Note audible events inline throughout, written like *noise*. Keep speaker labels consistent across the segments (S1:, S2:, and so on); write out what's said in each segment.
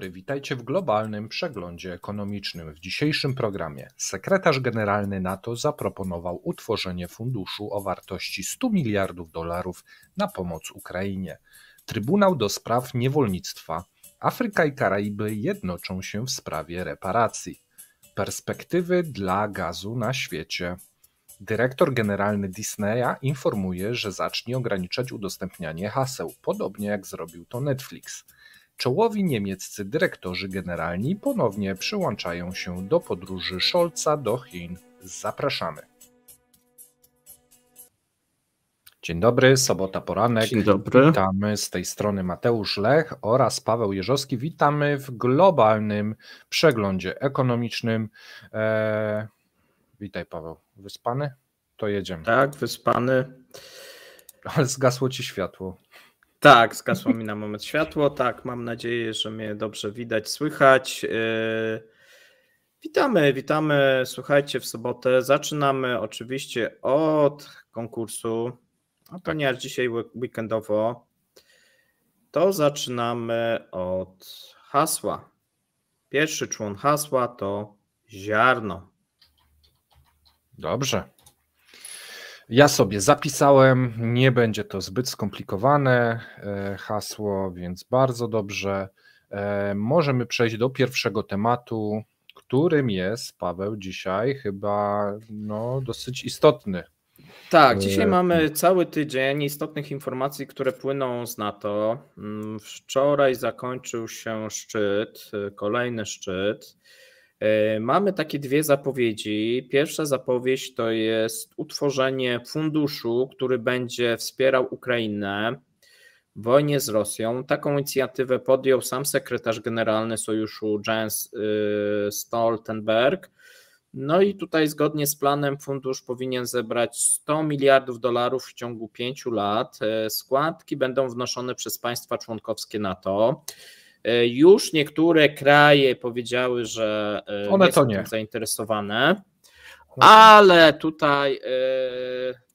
S1: Witajcie w globalnym przeglądzie ekonomicznym. W dzisiejszym programie sekretarz generalny NATO zaproponował utworzenie funduszu o wartości 100 miliardów dolarów na pomoc Ukrainie. Trybunał do spraw niewolnictwa. Afryka i Karaiby jednoczą się w sprawie reparacji. Perspektywy dla gazu na świecie. Dyrektor generalny Disneya informuje, że zacznie ograniczać udostępnianie haseł, podobnie jak zrobił to Netflix. Czołowi niemieccy dyrektorzy generalni ponownie przyłączają się do podróży Scholza do Chin. Zapraszamy. Dzień dobry, sobota poranek.
S2: Dzień dobry.
S1: Witamy z tej strony Mateusz Lech oraz Paweł Jerzowski. Witamy w globalnym przeglądzie ekonomicznym. Eee, witaj Paweł. Wyspany? To jedziemy.
S2: Tak, wyspany.
S1: Ale zgasło ci światło.
S2: Tak, zgasło mi na moment światło. Tak, mam nadzieję, że mnie dobrze widać, słychać. Yy, witamy, witamy. Słuchajcie, w sobotę zaczynamy oczywiście od konkursu. A ponieważ dzisiaj weekendowo, to zaczynamy od hasła. Pierwszy człon hasła to ziarno.
S1: Dobrze. Ja sobie zapisałem, nie będzie to zbyt skomplikowane e, hasło, więc bardzo dobrze. E, możemy przejść do pierwszego tematu, którym jest, Paweł, dzisiaj chyba no, dosyć istotny.
S2: Tak, dzisiaj e, mamy cały tydzień istotnych informacji, które płyną z NATO. Mm, wczoraj zakończył się szczyt, kolejny szczyt. E, mamy takie dwie zapowiedzi. Pierwsza zapowiedź to jest utworzenie funduszu, który będzie wspierał Ukrainę w wojnie z Rosją. Taką inicjatywę podjął sam sekretarz generalny sojuszu Jens y, Stoltenberg. No i tutaj zgodnie z planem fundusz powinien zebrać 100 miliardów dolarów w ciągu pięciu lat. E, składki będą wnoszone przez państwa członkowskie NATO. E, już niektóre kraje powiedziały, że e,
S1: One nie są nie.
S2: zainteresowane, ale tutaj e,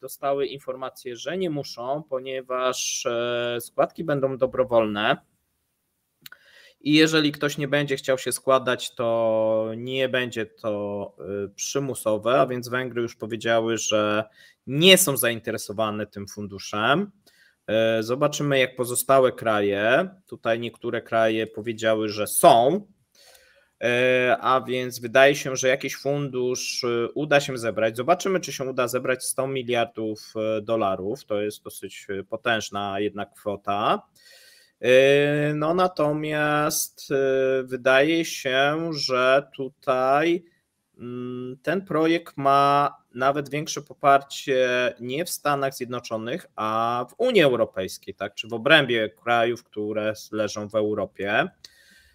S2: dostały informację, że nie muszą, ponieważ składki będą dobrowolne. I jeżeli ktoś nie będzie chciał się składać, to nie będzie to przymusowe, a więc Węgry już powiedziały, że nie są zainteresowane tym funduszem. E, zobaczymy, jak pozostałe kraje. Tutaj niektóre kraje powiedziały, że są, e, a więc wydaje się, że jakiś fundusz e, uda się zebrać. Zobaczymy, czy się uda zebrać 100 miliardów dolarów. To jest dosyć potężna jednak kwota. No natomiast wydaje się, że tutaj mm, ten projekt ma nawet większe poparcie nie w Stanach Zjednoczonych, a w Unii Europejskiej, tak, czy w obrębie krajów, które leżą w Europie.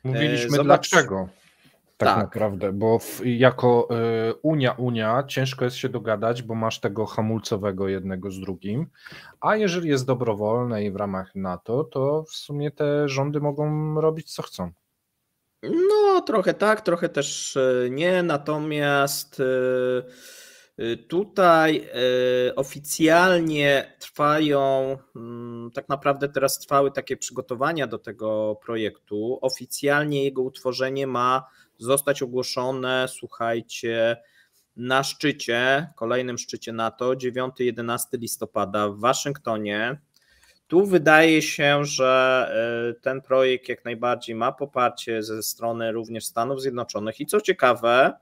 S1: Mówiliśmy e, Zobacz... dlaczego. Tak, tak, naprawdę, bo w, jako y, Unia, Unia ciężko jest się dogadać, bo masz tego hamulcowego jednego z drugim, a jeżeli jest dobrowolne i w ramach NATO, to w sumie te rządy mogą robić co chcą.
S2: No, trochę tak, trochę też e, nie, natomiast y, Y, tutaj y, oficjalnie trwają, mm, tak naprawdę teraz trwały takie przygotowania do tego projektu. Oficjalnie jego utworzenie ma zostać ogłoszone, słuchajcie, na szczycie, kolejnym szczycie NATO, 9-11 listopada w Waszyngtonie. Tu wydaje się, że y, ten projekt jak najbardziej ma poparcie ze strony również Stanów Zjednoczonych i co ciekawe,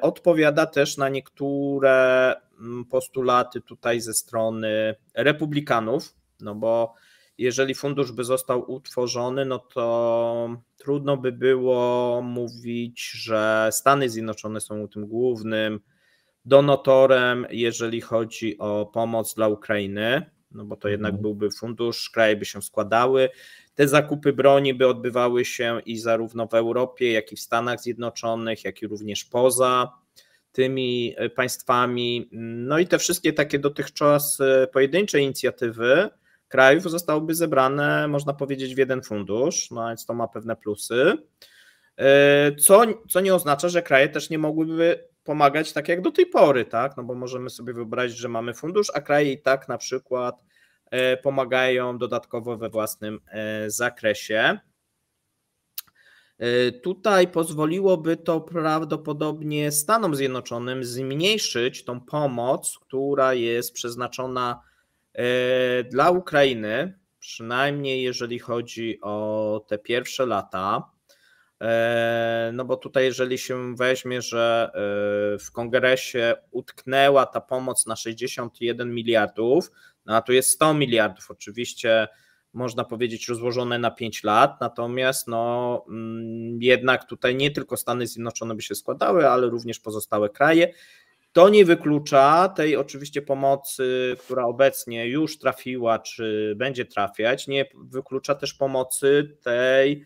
S2: odpowiada też na niektóre mm, postulaty tutaj ze strony republikanów, no bo jeżeli fundusz by został utworzony, no to trudno by było mówić, że Stany Zjednoczone są tym głównym donatorem, jeżeli chodzi o pomoc dla Ukrainy, no bo to jednak mhm. byłby fundusz, kraje by się składały. Te zakupy broni by odbywały się i zarówno w Europie, jak i w Stanach Zjednoczonych, jak i również poza tymi e, państwami. No i te wszystkie takie dotychczas e, pojedyncze inicjatywy krajów zostałyby zebrane, można powiedzieć, w jeden fundusz, no więc to ma pewne plusy. E, co, co nie oznacza, że kraje też nie mogłyby pomagać tak jak do tej pory, tak? No bo możemy sobie wyobrazić, że mamy fundusz, a kraje i tak na przykład pomagają dodatkowo we własnym e, zakresie. Tutaj pozwoliłoby to prawdopodobnie Stanom Zjednoczonym zmniejszyć tą pomoc, która jest przeznaczona dla Ukrainy, przynajmniej jeżeli chodzi o te pierwsze lata. E, no bo tutaj, jeżeli się weźmie, że e, w kongresie utknęła ta pomoc na 61 miliardów, a tu jest 100 miliardów, oczywiście można powiedzieć rozłożone na 5 lat, natomiast no, mm, jednak tutaj nie tylko Stany Zjednoczone by się składały, ale również pozostałe kraje. To nie wyklucza tej oczywiście pomocy, która obecnie już trafiła, czy będzie trafiać, nie wyklucza też pomocy tej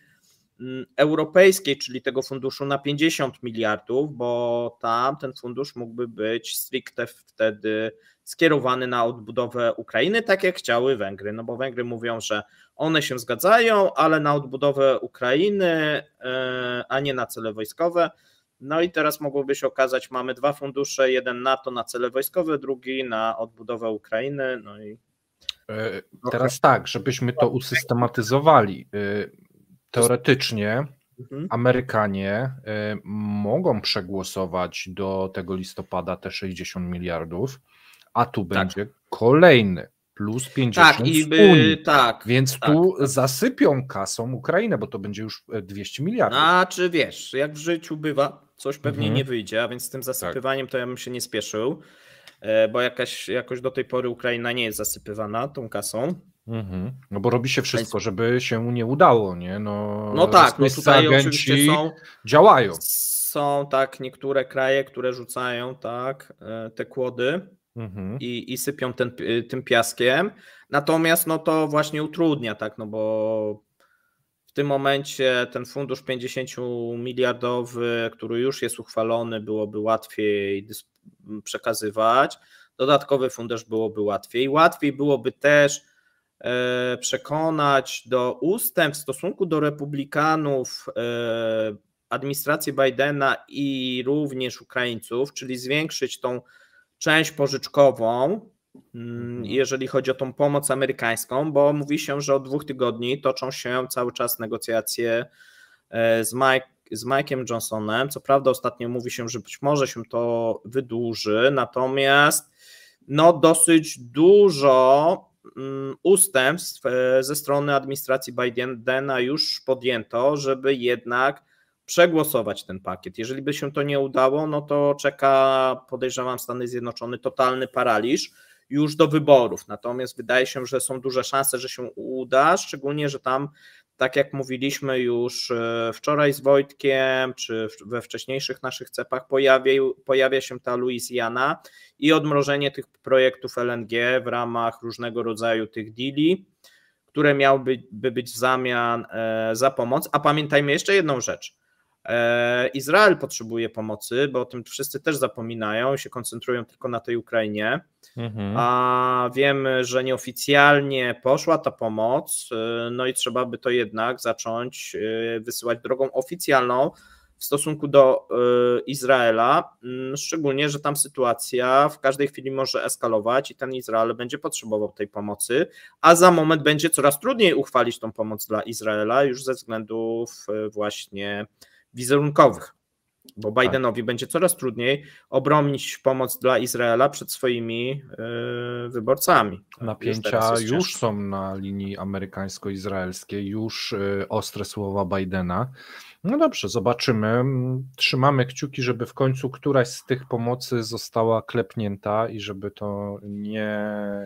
S2: mm, europejskiej, czyli tego funduszu na 50 miliardów, bo tam ten fundusz mógłby być stricte wtedy skierowany na odbudowę Ukrainy, tak jak chciały Węgry, no bo Węgry mówią, że one się zgadzają, ale na odbudowę Ukrainy, e, a nie na cele wojskowe. No i teraz mogłoby się okazać, mamy dwa fundusze, jeden na to na cele wojskowe, drugi na odbudowę Ukrainy. No i
S1: e, teraz tak, żebyśmy to usystematyzowali. E, teoretycznie mhm. Amerykanie mogą przegłosować do tego listopada te 60 miliardów, a tu tak. będzie kolejny plus 50 tak, i by, tak, Więc tak, tu tak. zasypią kasą Ukrainę, bo to będzie już 200 miliardów.
S2: A czy wiesz, jak w życiu bywa, coś pewnie mhm. nie wyjdzie, a więc z tym zasypywaniem tak. to ja bym się nie spieszył, e, bo jakaś, jakoś do tej pory Ukraina nie jest zasypywana tą kasą.
S1: Mhm. No bo robi się wszystko, żeby się nie udało, nie? No,
S2: no tak, no tutaj oczywiście są,
S1: działają.
S2: Są tak niektóre kraje, które rzucają tak e, te kłody mhm. i, i sypią ten, tym piaskiem. Natomiast no to właśnie utrudnia, tak, no bo w tym momencie ten fundusz 50 miliardowy, który już jest uchwalony, byłoby łatwiej przekazywać. Dodatkowy fundusz byłoby łatwiej. Łatwiej byłoby też e, przekonać do ustęp w stosunku do republikanów e, administracji Bidena i również Ukraińców, czyli zwiększyć tą część pożyczkową Mm, mhm. jeżeli chodzi o tą pomoc amerykańską, bo mówi się, że od dwóch tygodni toczą się cały czas negocjacje e, z, Mike, z Mike'em Johnsonem. Co prawda, ostatnio mówi się, że być może się to wydłuży, natomiast no, dosyć dużo mm, ustępstw e, ze strony administracji Bidena już podjęto, żeby jednak przegłosować ten pakiet. Jeżeli by się to nie udało, no to czeka, podejrzewam, Stany Zjednoczone totalny paraliż już do wyborów. Natomiast wydaje się, że są duże szanse, że się uda, szczególnie, że tam, tak jak mówiliśmy już e, wczoraj z Wojtkiem, czy we wcześniejszych naszych cepach, pojawia, pojawia się ta Louisiana i odmrożenie tych projektów LNG w ramach różnego rodzaju tych deali, które miałyby być w zamian e, za pomoc. A pamiętajmy jeszcze jedną rzecz. E, Izrael potrzebuje pomocy, bo o tym wszyscy też zapominają, się koncentrują tylko na tej Ukrainie. Mhm. A wiemy, że nieoficjalnie poszła ta pomoc, e, no i trzeba by to jednak zacząć e, wysyłać drogą oficjalną w stosunku do Izraela, mm, szczególnie, że tam sytuacja w każdej chwili może eskalować i ten Izrael będzie potrzebował tej pomocy, a za moment będzie coraz trudniej uchwalić tą pomoc dla Izraela już ze względów właśnie wizerunkowych, bo tak. Bidenowi tak. będzie coraz trudniej obronić pomoc dla Izraela przed swoimi e, wyborcami.
S1: Napięcia już, już są na linii amerykańsko-izraelskiej, już e, ostre słowa Bidena. No dobrze, zobaczymy. Trzymamy kciuki, żeby w końcu któraś z tych pomocy została klepnięta i żeby to nie,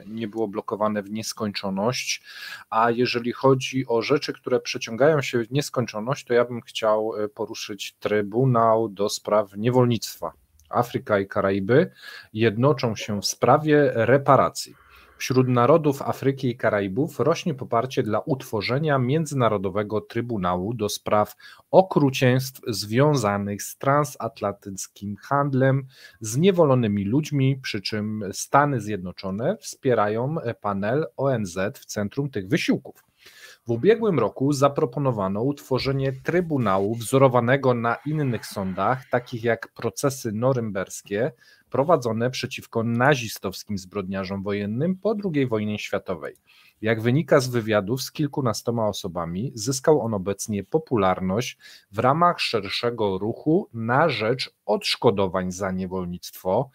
S1: nie było blokowane w nieskończoność. A jeżeli chodzi o rzeczy, które przeciągają się w nieskończoność, to ja bym chciał e, poruszyć Trybunał do spraw niewolnictwa. Afryka i Karaiby jednoczą się w sprawie reparacji. Wśród narodów Afryki i Karaibów rośnie poparcie dla utworzenia Międzynarodowego Trybunału do spraw okrucieństw związanych z transatlantyckim handlem z niewolonymi ludźmi, przy czym Stany Zjednoczone wspierają panel ONZ w centrum tych wysiłków. W ubiegłym roku zaproponowano utworzenie trybunału wzorowanego na innych sądach, takich jak procesy norymberskie, prowadzone przeciwko nazistowskim zbrodniarzom wojennym po II wojnie światowej. Jak wynika z wywiadów z kilkunastoma osobami, zyskał on obecnie popularność w ramach szerszego ruchu na rzecz odszkodowań za niewolnictwo.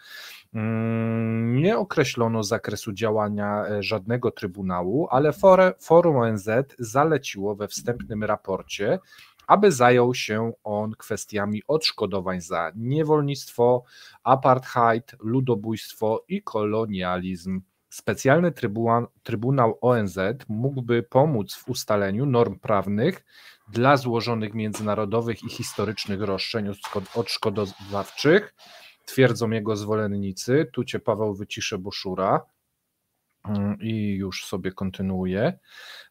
S1: Mm, nie określono zakresu działania e, żadnego trybunału, ale Forum ONZ zaleciło we wstępnym raporcie, aby zajął się on kwestiami odszkodowań za niewolnictwo, apartheid, ludobójstwo i kolonializm. Specjalny trybunał, trybunał ONZ mógłby pomóc w ustaleniu norm prawnych dla złożonych międzynarodowych i historycznych roszczeń odszkodowawczych, twierdzą jego zwolennicy. Tu cię Paweł wyciszę, bo szura. Mm, I już sobie kontynuuję.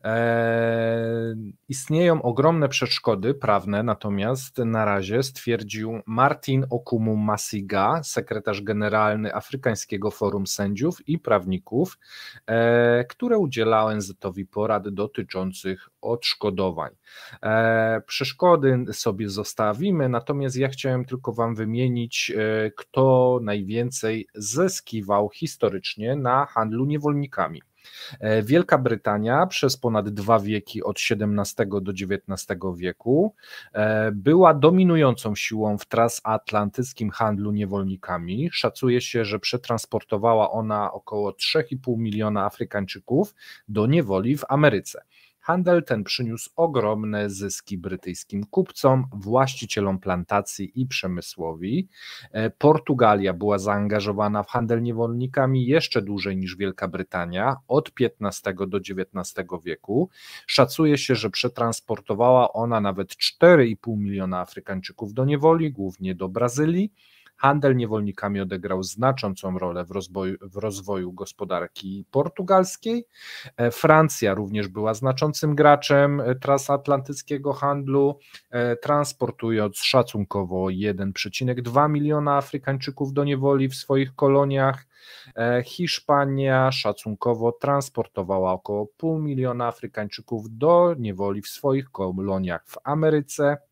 S1: E, istnieją ogromne przeszkody prawne, natomiast na razie stwierdził Martin Okumu Masiga, sekretarz generalny Afrykańskiego Forum Sędziów i Prawników, e, które udziela ONZ-owi porad dotyczących odszkodowań. E, przeszkody sobie zostawimy, natomiast ja chciałem tylko Wam wymienić, e, kto najwięcej zyskiwał historycznie na handlu niewolnikami. E, Wielka Brytania przez ponad dwa wieki, od XVII do XIX wieku, była dominującą siłą w transatlantyckim handlu niewolnikami. Szacuje się, że przetransportowała ona około 3,5 miliona Afrykańczyków do niewoli w Ameryce. Handel ten przyniósł ogromne zyski brytyjskim kupcom, właścicielom plantacji i przemysłowi. E, Portugalia była zaangażowana w handel niewolnikami jeszcze dłużej niż Wielka Brytania, od XV do XIX wieku. Szacuje się, że przetransportowała ona nawet 4,5 miliona Afrykańczyków do niewoli, głównie do Brazylii. Handel niewolnikami odegrał znaczącą rolę w rozwoju, w rozwoju gospodarki portugalskiej. E, Francja również była znaczącym graczem e, transatlantyckiego handlu, e, transportując szacunkowo 1,2 miliona Afrykańczyków do niewoli w swoich koloniach. Hiszpania szacunkowo transportowała około pół miliona Afrykańczyków do niewoli w swoich koloniach w Ameryce.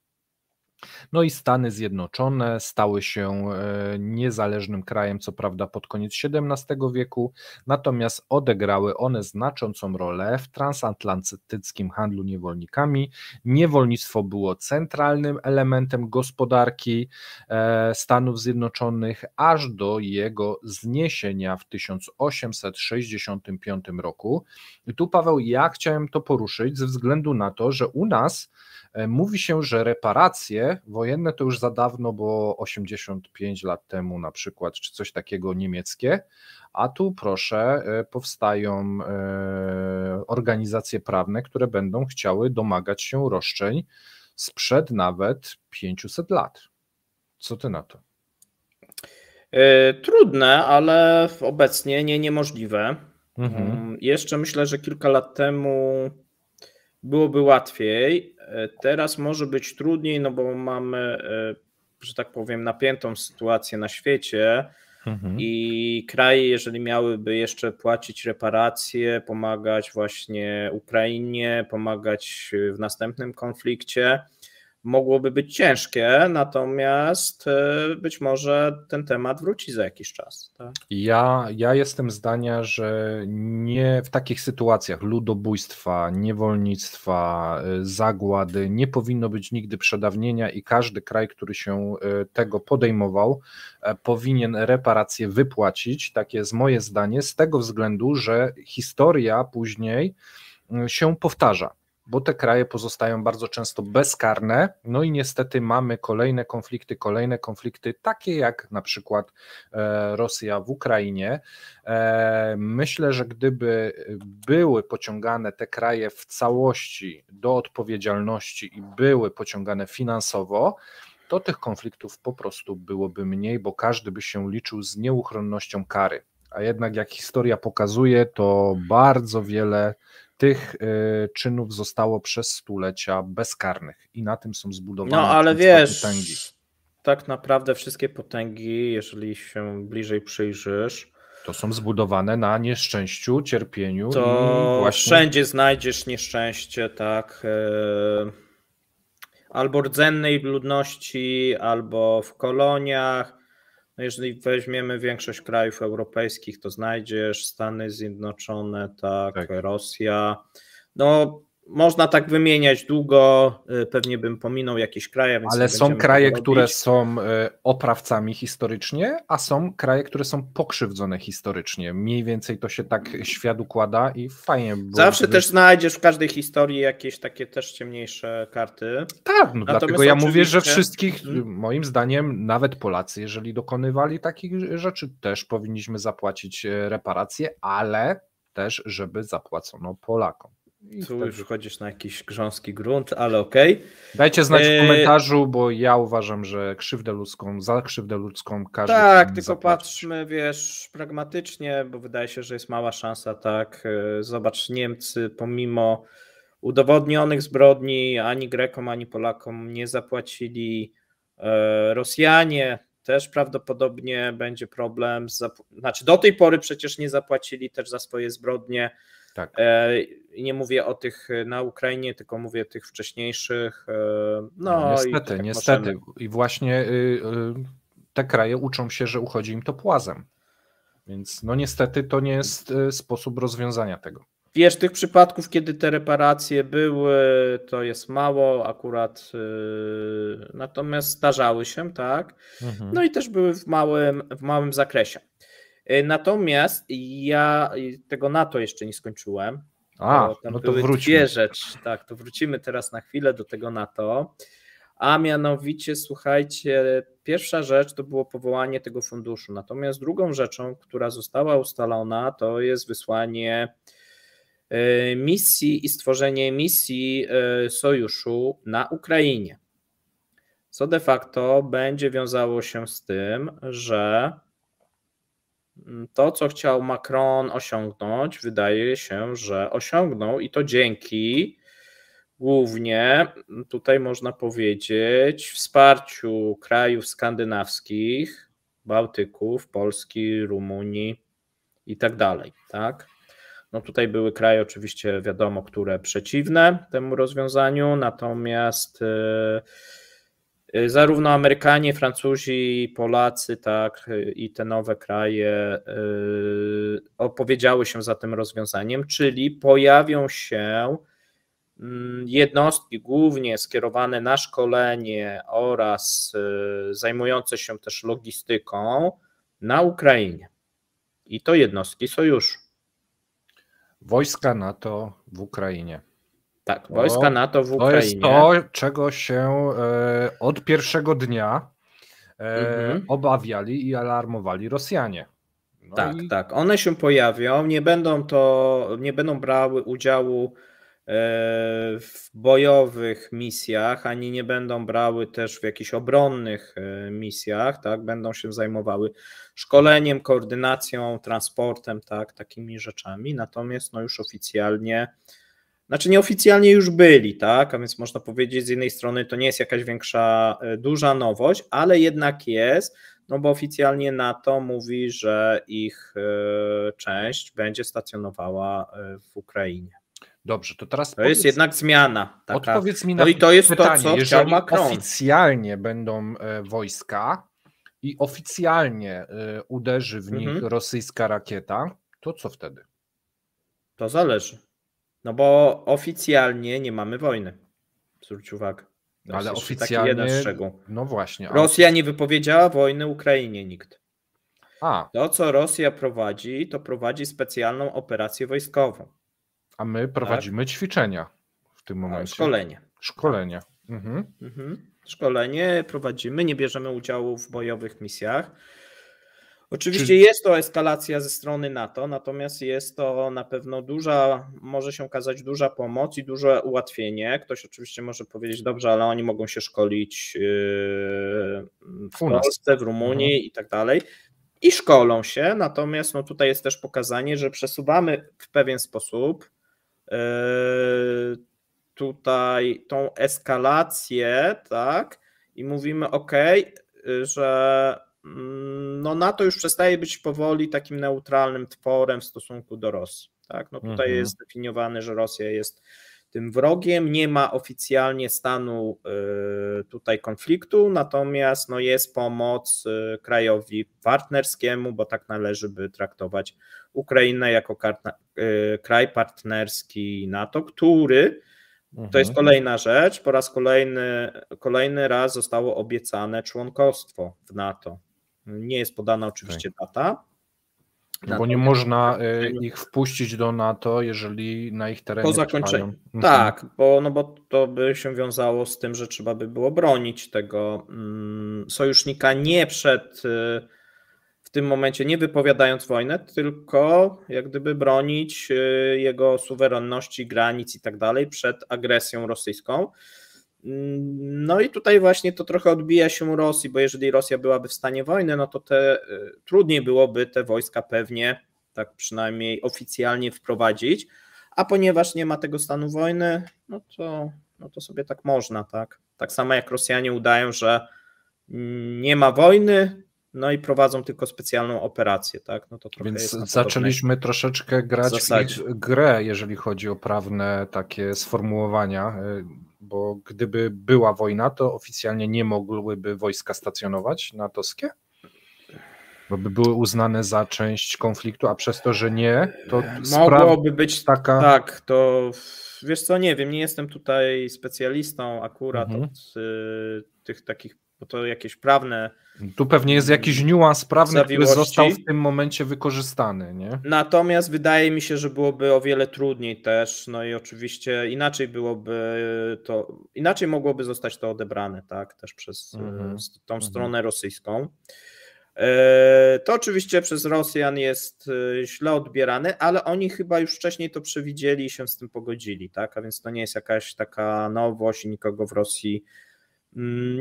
S1: No i Stany Zjednoczone stały się e, niezależnym krajem, co prawda pod koniec XVII wieku, natomiast odegrały one znaczącą rolę w transatlantyckim handlu niewolnikami. Niewolnictwo było centralnym elementem gospodarki e, Stanów Zjednoczonych, aż do jego zniesienia w 1865 roku. I tu, Paweł, ja chciałem to poruszyć ze względu na to, że u nas mówi się, że reparacje wojenne to już za dawno, bo 85 lat temu na przykład, czy coś takiego niemieckie, a tu proszę, e, powstają e, organizacje prawne, które będą chciały domagać się roszczeń sprzed nawet 500 lat. Co ty na to?
S2: Trudne, ale obecnie nie niemożliwe. Mhm. Mm, jeszcze myślę, że kilka lat temu byłoby łatwiej. E, teraz może być trudniej, no bo mamy, e, że tak powiem, napiętą sytuację na świecie. Mhm. I kraje, jeżeli miałyby jeszcze płacić reparacje, pomagać właśnie Ukrainie, pomagać w następnym konflikcie, mogłoby być ciężkie, natomiast e, być może ten temat wróci za jakiś czas. Tak?
S1: Ja, ja jestem zdania, że nie w takich sytuacjach ludobójstwa, niewolnictwa, e, zagłady nie powinno być nigdy przedawnienia i każdy kraj, który się e, tego podejmował, powinien reparacje wypłacić. Takie jest moje zdanie, z tego względu, że historia później się powtarza bo te kraje pozostają bardzo często bezkarne. No i niestety mamy kolejne konflikty, kolejne konflikty, takie jak na przykład e, Rosja w Ukrainie. E, myślę, że gdyby były pociągane te kraje w całości do odpowiedzialności i były pociągane finansowo, to tych konfliktów po prostu byłoby mniej, bo każdy by się liczył z nieuchronnością kary. A jednak, jak historia pokazuje, to bardzo wiele tych y, czynów zostało przez stulecia bezkarnych i na tym są zbudowane
S2: no, ale wiesz, potęgi. Tak naprawdę wszystkie potęgi, jeżeli się bliżej przyjrzysz,
S1: to są zbudowane na nieszczęściu, cierpieniu.
S2: To właśnie... wszędzie znajdziesz nieszczęście, tak. E, albo rdzennej ludności, albo w koloniach. No jeżeli weźmiemy większość krajów europejskich, to znajdziesz Stany Zjednoczone, tak, tak. Rosja. No można tak wymieniać długo, y, pewnie bym pominął jakieś kraje.
S1: Ale są kraje, które są y, oprawcami historycznie, a są kraje, które są pokrzywdzone historycznie. Mniej więcej to się tak świat układa i fajnie.
S2: Zawsze też znajdziesz w każdej historii jakieś takie też ciemniejsze karty.
S1: Tak, no dlatego ja mówię, że wszystkich, hmm. moim zdaniem, nawet Polacy, jeżeli dokonywali takich rzeczy, też powinniśmy zapłacić e, reparacje, ale też, żeby zapłacono Polakom.
S2: I tu już wchodzisz na jakiś grząski grunt, ale okej. Okay.
S1: Dajcie znać w e, komentarzu, bo ja uważam, że krzywdę ludzką, za krzywdę ludzką każdy.
S2: Tak, tylko zapłacić. patrzmy, wiesz, pragmatycznie, bo wydaje się, że jest mała szansa, tak. E, zobacz, Niemcy pomimo udowodnionych zbrodni ani Grekom, ani Polakom nie zapłacili. E, Rosjanie też prawdopodobnie będzie problem. Znaczy, do tej pory przecież nie zapłacili też za swoje zbrodnie. Tak. E, nie mówię o tych e, na Ukrainie, tylko mówię o tych wcześniejszych. E, no,
S1: no niestety, i tak niestety. Możemy... I właśnie y, y, te kraje uczą się, że uchodzi im to płazem. Więc no niestety to nie jest y, sposób rozwiązania tego.
S2: Wiesz, tych przypadków, kiedy te reparacje były, to jest mało akurat, natomiast zdarzały się, tak? Mhm. No i też były w małym, w małym zakresie. E, natomiast ja tego NATO jeszcze nie skończyłem.
S1: A, no to wróćmy.
S2: Dwie rzeczy. Tak, to wrócimy teraz na chwilę do tego NATO. A mianowicie, słuchajcie, pierwsza rzecz to było powołanie tego funduszu. Natomiast drugą rzeczą, która została ustalona, to jest wysłanie e, misji i stworzenie misji e, sojuszu na Ukrainie. Co de facto będzie wiązało się z tym, że to, co chciał Macron osiągnąć, wydaje się, że osiągnął i to dzięki głównie, tutaj można powiedzieć, wsparciu krajów skandynawskich, Bałtyków, Polski, Rumunii i tak dalej, tak? No tutaj były kraje oczywiście wiadomo, które przeciwne temu rozwiązaniu, natomiast yy, zarówno Amerykanie, Francuzi, Polacy, tak, y, i te nowe kraje y, opowiedziały się za tym rozwiązaniem, czyli pojawią się mm, jednostki głównie skierowane na szkolenie oraz zajmujące się też logistyką na Ukrainie. I to jednostki sojuszu.
S1: Wojska NATO w Ukrainie.
S2: Tak, wojska NATO w Ukrainie.
S1: To jest to, czego się e, od pierwszego dnia e, mhm. obawiali i alarmowali Rosjanie.
S2: No tak, i... tak. One się pojawią, nie będą to, nie będą brały udziału e, w bojowych misjach, ani nie będą brały też w jakichś obronnych e, misjach, tak, będą się zajmowały szkoleniem, koordynacją, transportem, tak, takimi rzeczami. Natomiast no już oficjalnie znaczy nieoficjalnie już byli, tak? A więc można powiedzieć, z jednej strony to nie jest jakaś większa, e, duża nowość, ale jednak jest, no bo oficjalnie NATO mówi, że ich e, część będzie stacjonowała e, w Ukrainie.
S1: Dobrze, to teraz.
S2: To powiedz, jest jednak zmiana.
S1: Taka. Odpowiedz mi na no i to jest pytanie, to, co jeżeli Macron. oficjalnie będą wojska i oficjalnie uderzy w nich mhm. rosyjska rakieta, to co wtedy?
S2: To zależy. No bo oficjalnie nie mamy wojny. Zwróć uwagę.
S1: To ale oficjalnie. Taki jeden szczegół. No właśnie.
S2: Rosja nie wypowiedziała wojny Ukrainie nikt. A. To, co Rosja prowadzi, to prowadzi specjalną operację wojskową.
S1: A my prowadzimy tak? ćwiczenia w tym momencie.
S2: Szkolenie.
S1: Szkolenie. Mhm.
S2: Mhm. Szkolenie prowadzimy, nie bierzemy udziału w bojowych misjach. Oczywiście Czy... jest to eskalacja ze strony NATO, natomiast jest to na pewno duża, może się okazać duża pomoc i duże ułatwienie. Ktoś oczywiście może powiedzieć, dobrze, ale oni mogą się szkolić yy, w Polsce, w Rumunii mhm. i tak dalej. I szkolą się, natomiast no tutaj jest też pokazanie, że przesuwamy w pewien sposób yy, tutaj tą eskalację, tak, i mówimy, ok, że no NATO już przestaje być powoli takim neutralnym tworem w stosunku do Rosji. Tak? No tutaj mhm. jest zdefiniowane, że Rosja jest tym wrogiem. Nie ma oficjalnie stanu tutaj konfliktu, natomiast no, jest pomoc krajowi partnerskiemu, bo tak należy by traktować Ukrainę jako kraj partnerski NATO, który to jest mhm. kolejna rzecz. Po raz kolejny, kolejny raz zostało obiecane członkostwo w NATO. Nie jest podana oczywiście tak. data.
S1: No bo nie można y, ich wpuścić do NATO, jeżeli na ich terenie.
S2: Po zakończeniu. Mhm. Tak, bo, no bo to by się wiązało z tym, że trzeba by było bronić tego mm, sojusznika nie przed y, w tym momencie nie wypowiadając wojnę, tylko jak gdyby bronić y, jego suwerenności, granic i tak dalej przed agresją rosyjską. Mm, no i tutaj właśnie to trochę odbija się Rosji, bo jeżeli Rosja byłaby w stanie wojny, no to te, y, trudniej byłoby te wojska pewnie, tak przynajmniej oficjalnie wprowadzić, a ponieważ nie ma tego stanu wojny, no to, no to sobie tak można, tak? Tak samo jak Rosjanie udają, że nie ma wojny, no i prowadzą tylko specjalną operację, tak? No to
S1: trochę Więc zaczęliśmy troszeczkę grać w grę, jeżeli chodzi o prawne takie sformułowania, y, bo gdyby była wojna, to oficjalnie nie mogłyby wojska stacjonować natowskie? Bo by były uznane za część konfliktu, a przez to, że nie, to
S2: mogłoby być taka. Tak, to wiesz co, nie wiem, nie jestem tutaj specjalistą akurat mhm. od y, tych takich bo to jakieś prawne.
S1: Tu pewnie jest jakiś niuans prawny, który został w tym momencie wykorzystany. Nie?
S2: Natomiast wydaje mi się, że byłoby o wiele trudniej też. No i oczywiście inaczej byłoby to, inaczej mogłoby zostać to odebrane, tak, też przez mhm. tą mhm. stronę rosyjską. E, to oczywiście przez Rosjan jest e, źle odbierane, ale oni chyba już wcześniej to przewidzieli i się z tym pogodzili, tak? A więc to nie jest jakaś taka nowość i nikogo w Rosji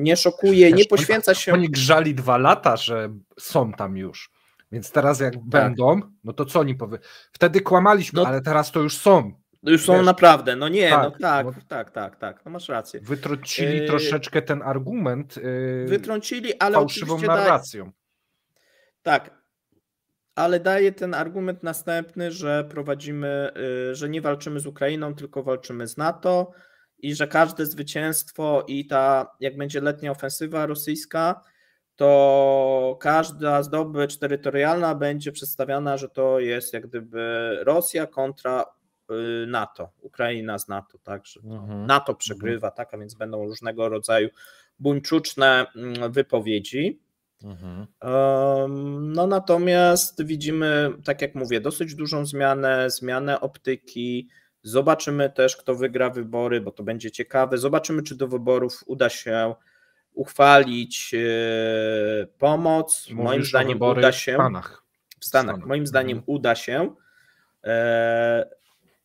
S2: nie szokuje, nie poświęca się.
S1: Oni grzali dwa lata, że są tam już. Więc teraz jak tak. będą, no to co oni powie? Wtedy kłamaliśmy, no, ale teraz to już są.
S2: Już są Wiesz, naprawdę, no nie, tak, no tak, no, tak, tak, tak, no masz rację.
S1: Wytrącili yy, troszeczkę ten argument. Yy,
S2: wytrącili, ale
S1: fałszywą narracją.
S2: tak, ale daje ten argument następny, że prowadzimy, yy, że nie walczymy z Ukrainą, tylko walczymy z NATO i że każde zwycięstwo i ta, jak będzie letnia ofensywa rosyjska, to każda zdobycz terytorialna będzie przedstawiana, że to jest jak gdyby Rosja kontra y, NATO, Ukraina z NATO, tak, że mhm. NATO przegrywa, tak, a więc będą różnego rodzaju buńczuczne mm, wypowiedzi. Mhm. No natomiast widzimy, tak jak mówię, dosyć dużą zmianę, zmianę optyki, Zobaczymy też, kto wygra wybory, bo to będzie ciekawe. Zobaczymy, czy do wyborów uda się uchwalić e, pomoc. Mówisz Moim zdaniem uda się.
S1: W Stanach.
S2: W Stanach. Moim zdaniem mhm. uda się, e,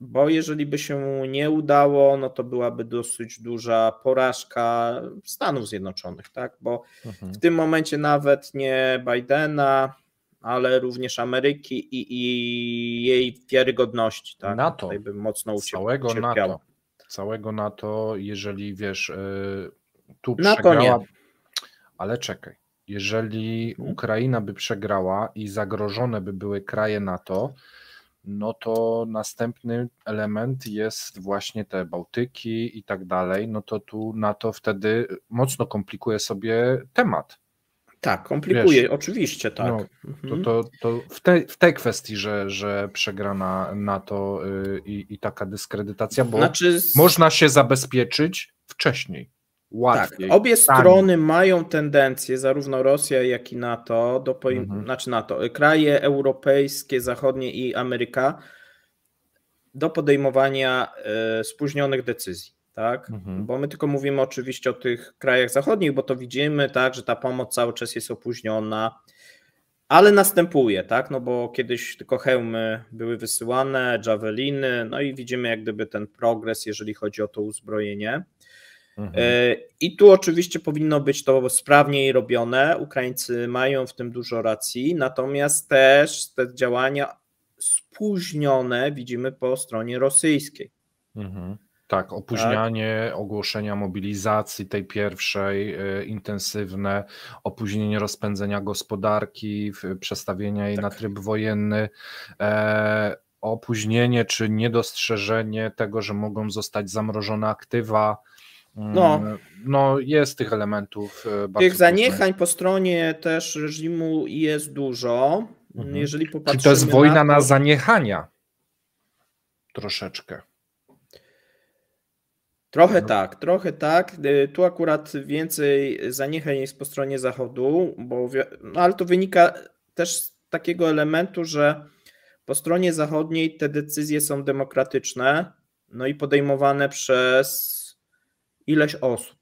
S2: bo jeżeli by się nie udało, no to byłaby dosyć duża porażka Stanów Zjednoczonych, tak? Bo mhm. w tym momencie nawet nie Bidena, ale również Ameryki i, i jej wiarygodności. Tak?
S1: NATO. Tutaj bym mocno ucierpiało. Całego NATO. Całego NATO, jeżeli wiesz, e, tu NATO przegrała. Nie. Ale czekaj. Jeżeli. Ukraina by przegrała i zagrożone by były kraje NATO, no to następny element jest właśnie te Bałtyki i tak dalej, no to tu NATO wtedy mocno komplikuje sobie temat.
S2: Tak, komplikuje, Wiesz, oczywiście, tak. No,
S1: to, to, to w, tej, w tej kwestii, że, że przegrana NATO yy, i taka dyskredytacja, bo znaczy... można się zabezpieczyć wcześniej. Łatwiej.
S2: Tak, obie strony mają tendencję, zarówno Rosja, jak i NATO, do pojm- mhm. znaczy NATO, kraje europejskie, zachodnie i Ameryka, do podejmowania y, spóźnionych decyzji tak? Mhm. Bo my tylko mówimy oczywiście o tych krajach zachodnich, bo to widzimy, tak, że ta pomoc cały czas jest opóźniona, ale następuje, tak? No bo kiedyś tylko hełmy były wysyłane, javeliny, no i widzimy jak gdyby ten progres, jeżeli chodzi o to uzbrojenie. Mhm. E, I tu oczywiście powinno być to sprawniej robione. Ukraińcy mają w tym dużo racji, natomiast też te działania spóźnione widzimy po stronie rosyjskiej.
S1: Mhm. Tak, opóźnianie tak? ogłoszenia mobilizacji tej pierwszej, y, intensywne, opóźnienie rozpędzenia gospodarki, przestawienia jej tak. na tryb wojenny. E, opóźnienie czy niedostrzeżenie tego, że mogą zostać zamrożone aktywa. No, mm, no jest tych elementów.
S2: E, bardzo tych zaniechań po stronie też reżimu jest dużo. Mhm. Jeżeli popatrzymy
S1: Czy to jest wojna na, to... na zaniechania? Troszeczkę.
S2: Trochę no. tak, trochę tak. Y, tu akurat więcej zaniechań jest po stronie zachodu, bo, no ale to wynika też z takiego elementu, że po stronie zachodniej te decyzje są demokratyczne, no i podejmowane przez ileś osób.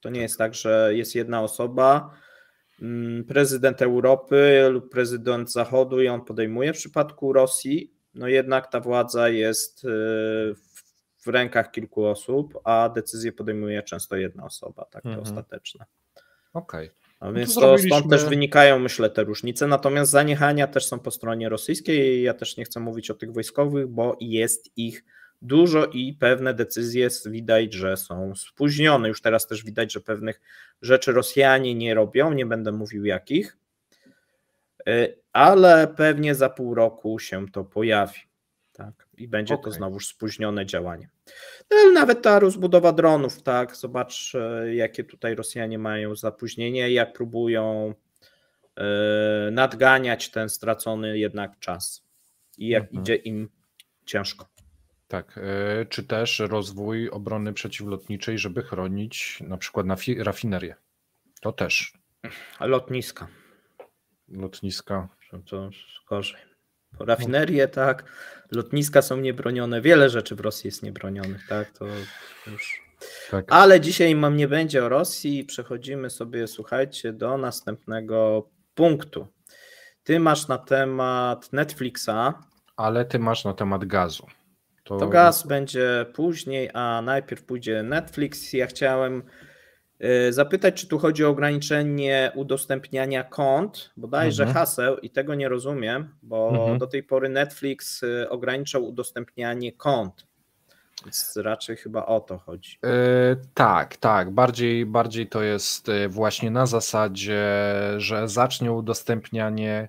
S2: To nie jest tak, że jest jedna osoba, mm, prezydent Europy lub prezydent Zachodu i on podejmuje w przypadku Rosji, no jednak ta władza jest y, w rękach kilku osób, a decyzje podejmuje często jedna osoba, tak, mhm. ostateczne.
S1: Okej. Okay.
S2: No, no więc to, zrobiliśmy... stąd też wynikają, myślę, te różnice. Natomiast zaniechania też są po stronie rosyjskiej. Ja też nie chcę mówić o tych wojskowych, bo jest ich dużo i pewne decyzje widać, że są spóźnione. Już teraz też widać, że pewnych rzeczy Rosjanie nie robią, nie będę mówił jakich, y, ale pewnie za pół roku się to pojawi. Tak, i będzie okay. to znowuż spóźnione działanie. No, nawet ta rozbudowa dronów, tak, zobacz, y, jakie tutaj Rosjanie mają zapóźnienie, jak próbują y, nadganiać ten stracony jednak czas i jak mhm. idzie im ciężko.
S1: Tak, e, czy też rozwój obrony przeciwlotniczej, żeby chronić na przykład na rafinerię. To też.
S2: Lotniska.
S1: Lotniska.
S2: To gorzej. Rafinerie, tak. Lotniska są niebronione. Wiele rzeczy w Rosji jest niebronionych, tak. To już. Tak. Ale dzisiaj mam nie będzie o Rosji. Przechodzimy sobie, słuchajcie, do następnego punktu. Ty masz na temat Netflixa.
S1: Ale ty masz na temat gazu.
S2: To... to gaz będzie później, a najpierw pójdzie Netflix. Ja chciałem zapytać, czy tu chodzi o ograniczenie udostępniania kont, bodajże mhm. haseł i tego nie rozumiem, bo mhm. do tej pory Netflix y, ograniczał udostępnianie kont. Więc raczej chyba o to chodzi.
S1: Yy, tak, tak. Bardziej, bardziej to jest właśnie na zasadzie, że zacznie udostępnianie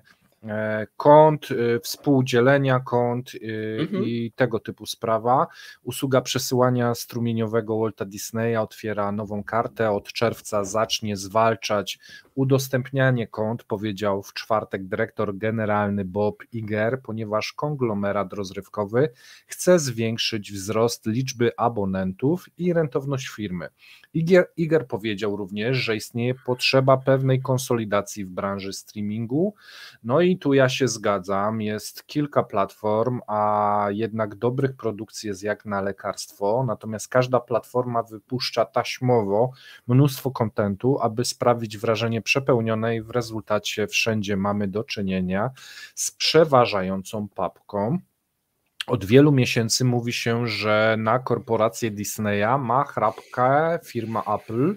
S1: kont, e, współdzielenia kont e, mhm. i tego typu sprawa. Usługa przesyłania strumieniowego Walta Disneya otwiera nową kartę. Od czerwca zacznie zwalczać udostępnianie kont, powiedział w czwartek dyrektor generalny Bob Iger, ponieważ konglomerat rozrywkowy chce zwiększyć wzrost liczby abonentów i rentowność firmy. Iger, Iger powiedział również, że istnieje potrzeba pewnej konsolidacji w branży streamingu. No i tu ja się zgadzam, jest kilka platform, a jednak dobrych produkcji jest jak na lekarstwo, natomiast każda platforma wypuszcza taśmowo mnóstwo kontentu, aby sprawić wrażenie przepełnionej, w rezultacie wszędzie mamy do czynienia z przeważającą papką. Od wielu miesięcy mówi się, że na korporację Disneya ma chrapkę firma Apple,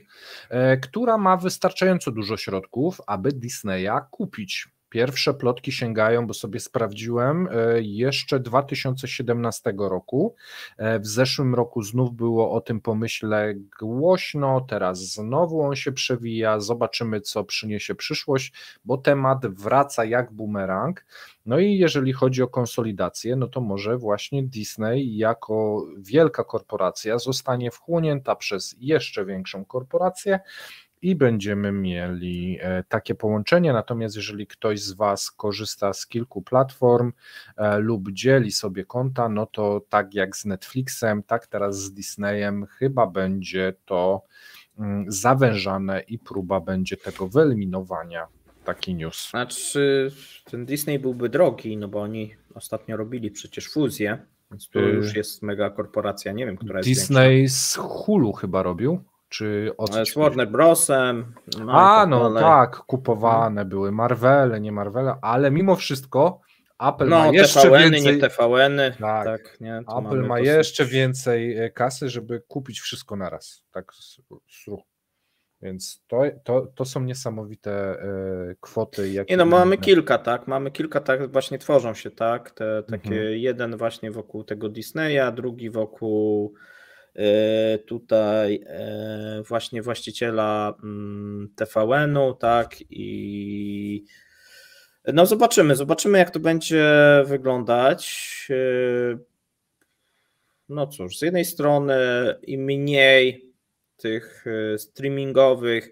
S1: e, która ma wystarczająco dużo środków, aby Disneya kupić. Pierwsze plotki sięgają, bo sobie sprawdziłem, e, jeszcze 2017 roku. E, w zeszłym roku znów było o tym pomyśle głośno, teraz znowu on się przewija. Zobaczymy, co przyniesie przyszłość, bo temat wraca jak bumerang. No i jeżeli chodzi o konsolidację, no to może właśnie Disney jako wielka korporacja zostanie wchłonięta przez jeszcze większą korporację i będziemy mieli e, takie połączenie. Natomiast jeżeli ktoś z Was korzysta z kilku platform e, lub dzieli sobie konta, no to tak jak z Netflixem, tak teraz z Disneyem, chyba będzie to mm, zawężane i próba będzie tego wyeliminowania. Taki news.
S2: Znaczy, ten Disney byłby drogi, no bo oni ostatnio robili przecież fuzję, więc to y, już jest mega korporacja. Nie wiem, która jest
S1: Disney z Hulu chyba robił. Czy
S2: o z Warner Brosem.
S1: No A, tak no tak, kupowane no. były Marvele, nie Marvele, ale mimo wszystko Apple no, ma jeszcze TVN-y, więcej.
S2: nie TVN-y. Tak, tak
S1: nie, Apple ma jeszcze więcej e, kasy, żeby kupić wszystko naraz. Tak z, z ruchu. Więc to, to, to są niesamowite e, kwoty.
S2: Jakie nie no, mamy kilka, tak. Mamy kilka, tak, właśnie tworzą się, tak. Te, takie mhm. jeden właśnie wokół tego Disneya, drugi wokół tutaj e, właśnie właściciela mm, TVN-u, tak, i No zobaczymy, zobaczymy jak to będzie wyglądać. No cóż, z jednej strony im mniej tych streamingowych,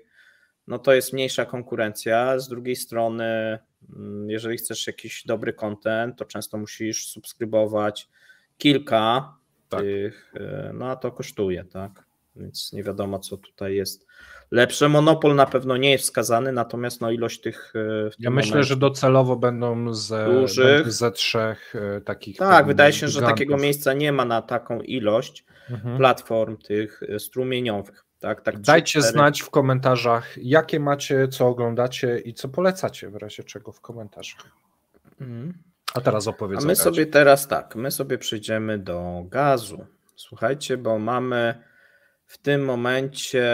S2: no to jest mniejsza konkurencja. Z drugiej strony, mm, jeżeli chcesz jakiś dobry content, to często musisz subskrybować kilka tak. tych, no a to kosztuje, tak? Więc nie wiadomo, co tutaj jest lepsze. Monopol na pewno nie jest wskazany, natomiast no ilość tych.
S1: E, ja myślę, że docelowo będą ze, dużych. ze trzech e, takich.
S2: Tak, wydaje się, gigantów. że takiego miejsca nie ma na taką ilość mhm. platform tych e, strumieniowych. Tak, tak
S1: Dajcie 3, znać w komentarzach, jakie macie, co oglądacie i co polecacie w razie czego w komentarzach. Mhm. A teraz opowiedz.
S2: A my sobie teraz tak, my sobie przejdziemy do gazu. Słuchajcie, bo mamy w tym momencie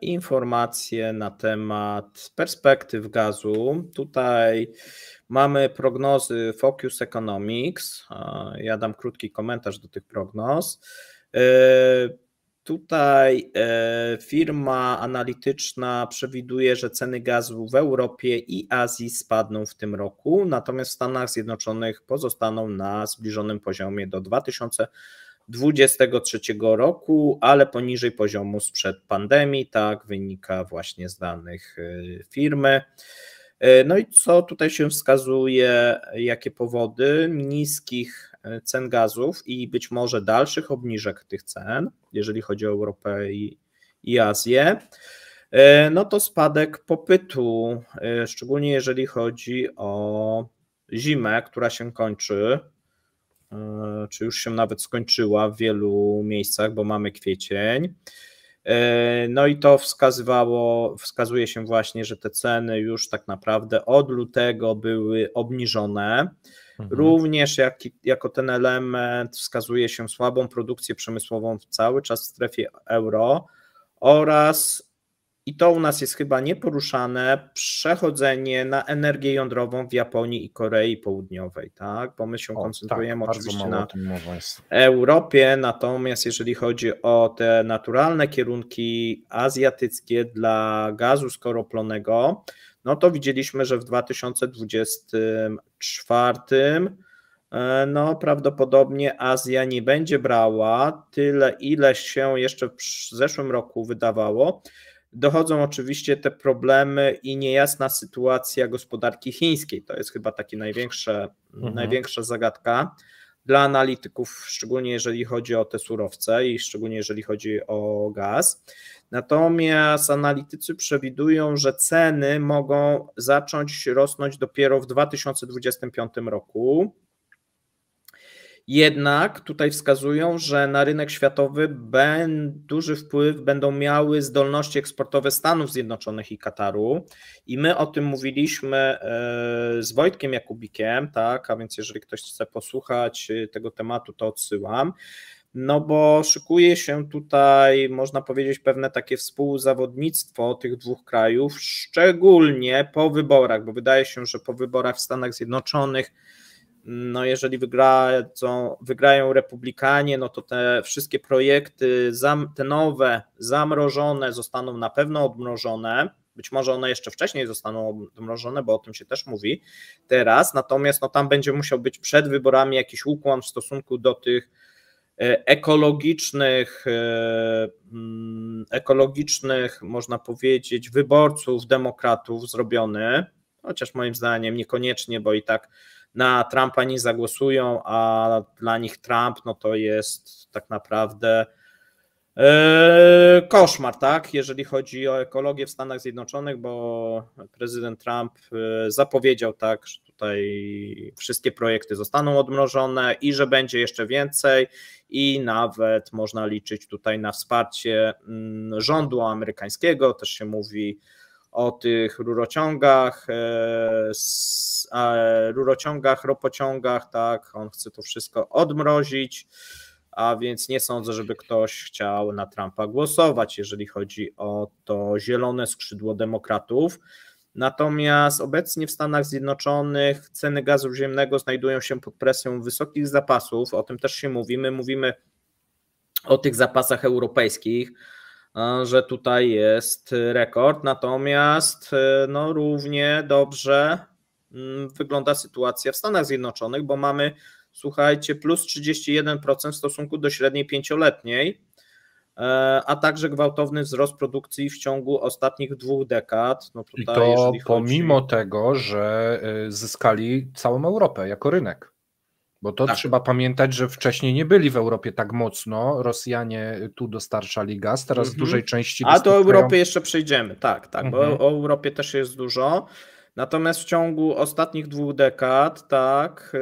S2: informacje na temat perspektyw gazu. Tutaj mamy prognozy Focus Economics. Ja dam krótki komentarz do tych prognoz. E, tutaj e, firma analityczna przewiduje, że ceny gazu w Europie i Azji spadną w tym roku, natomiast w Stanach Zjednoczonych pozostaną na zbliżonym poziomie do 2020 2023 roku, ale poniżej poziomu sprzed pandemii, tak wynika właśnie z danych y, firmy. Y, no i co tutaj się wskazuje, jakie powody niskich cen gazów i być może dalszych obniżek tych cen, jeżeli chodzi o Europę i, i Azję, no to spadek popytu, szczególnie jeżeli chodzi o zimę, która się kończy, E, czy już się nawet skończyła w wielu miejscach, bo mamy kwiecień. E, no i to wskazywało, wskazuje się właśnie, że te ceny już tak naprawdę od lutego były obniżone. Mhm. Również jak, jako ten element wskazuje się słabą produkcję przemysłową cały czas w strefie euro oraz i to u nas jest chyba nieporuszane, przechodzenie na energię jądrową w Japonii i Korei Południowej, tak? Bo my się o, koncentrujemy tak, oczywiście na Europie, natomiast jeżeli chodzi o te naturalne kierunki azjatyckie dla gazu skoroplonego, no to widzieliśmy, że w 2024 e, no prawdopodobnie Azja nie będzie brała tyle, ile się jeszcze w zeszłym roku wydawało, dochodzą oczywiście te problemy i niejasna sytuacja gospodarki chińskiej. To jest chyba taka największa, mhm. największa zagadka dla analityków, szczególnie jeżeli chodzi o te surowce i szczególnie jeżeli chodzi o gaz. Natomiast analitycy przewidują, że ceny mogą zacząć rosnąć dopiero w 2025 roku. Jednak tutaj wskazują, że na rynek światowy ben, duży wpływ będą miały zdolności eksportowe Stanów Zjednoczonych i Kataru. I my o tym mówiliśmy e, z Wojtkiem Jakubikiem, tak, a więc jeżeli ktoś chce posłuchać e, tego tematu, to odsyłam. No bo szykuje się tutaj, można powiedzieć, pewne takie współzawodnictwo tych dwóch krajów, szczególnie po wyborach, bo wydaje się, że po wyborach w Stanach Zjednoczonych no jeżeli wygrają, wygrają republikanie, no to te wszystkie projekty, te nowe, zamrożone zostaną na pewno odmrożone. Być może one jeszcze wcześniej zostaną odmrożone, bo o tym się też mówi teraz. Natomiast no, tam będzie musiał być przed wyborami jakiś ukłon w stosunku do tych e, ekologicznych, e, mm, ekologicznych, można powiedzieć, wyborców, demokratów zrobiony, chociaż moim zdaniem niekoniecznie, bo i tak na Trumpa nie zagłosują, a dla nich Trump no to jest tak naprawdę e, koszmar, tak, jeżeli chodzi o ekologię w Stanach Zjednoczonych, bo prezydent Trump e, zapowiedział tak, że tutaj wszystkie projekty zostaną odmrożone i że będzie jeszcze więcej i nawet można liczyć tutaj na wsparcie mm, rządu amerykańskiego, też się mówi o tych rurociągach, e, rurociągach, ropociągach, tak, on chce to wszystko odmrozić, a więc nie sądzę, żeby ktoś chciał na Trumpa głosować, jeżeli chodzi o to zielone skrzydło demokratów. Natomiast obecnie w Stanach Zjednoczonych ceny gazu ziemnego znajdują się pod presją wysokich zapasów, o tym też się mówi. My mówimy o tych zapasach europejskich, że tutaj jest rekord, natomiast e, no, równie dobrze mm, wygląda sytuacja w Stanach Zjednoczonych, bo mamy, słuchajcie, plus 31% w stosunku do średniej pięcioletniej, e, a także gwałtowny wzrost produkcji w ciągu ostatnich dwóch dekad.
S1: No tutaj, I to pomimo chodzi... tego, że y, zyskali całą Europę jako rynek. Bo to tak. trzeba pamiętać, że wcześniej nie byli w Europie tak mocno. Rosjanie tu dostarczali gaz, teraz w dużej części.
S2: A do Europy jeszcze przejdziemy, tak, tak, bo o Europie też jest dużo. Natomiast w ciągu ostatnich dwóch dekad, tak,